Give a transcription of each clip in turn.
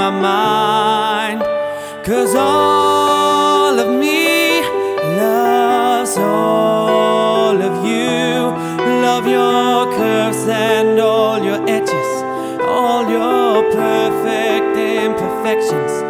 My mind. Cause all of me loves all of you. Love your curves and all your edges, all your perfect imperfections.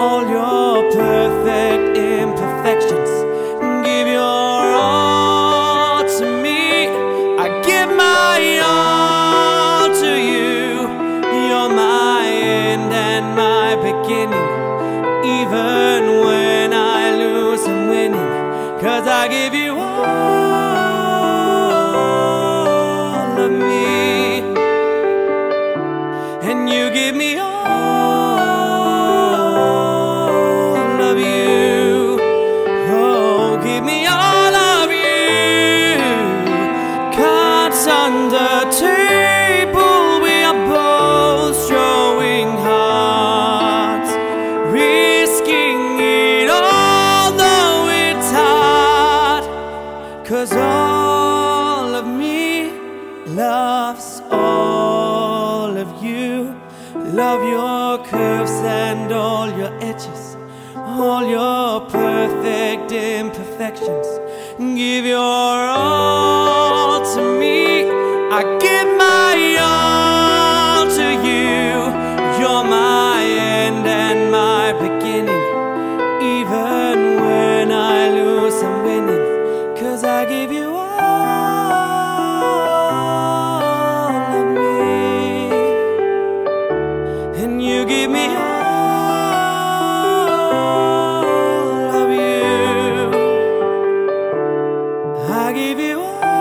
all your perfect imperfections. Give your all to me. I give my all to you. You're my end and my beginning. Even when I lose, I'm winning. Cause I give you all of me. And you give me all loves all of you. Love your curves and all your edges, all your perfect imperfections. Give your all to me. And you give me all of you. I give you all